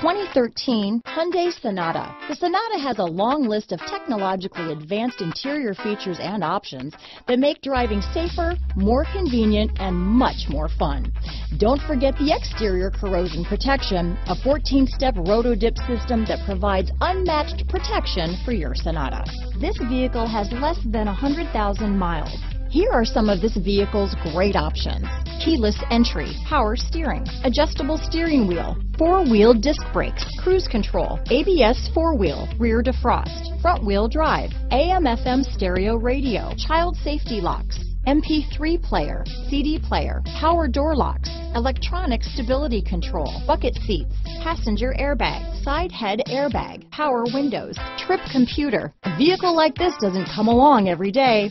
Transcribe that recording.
2013 Hyundai Sonata. The Sonata has a long list of technologically advanced interior features and options that make driving safer, more convenient, and much more fun. Don't forget the exterior corrosion protection, a 14-step roto-dip system that provides unmatched protection for your Sonata. This vehicle has less than 100,000 miles. Here are some of this vehicle's great options. Keyless entry, power steering, adjustable steering wheel, four-wheel disc brakes, cruise control, ABS four-wheel, rear defrost, front-wheel drive, AM FM stereo radio, child safety locks, MP3 player, CD player, power door locks, electronic stability control, bucket seats, passenger airbag, side head airbag, power windows, trip computer. A vehicle like this doesn't come along every day.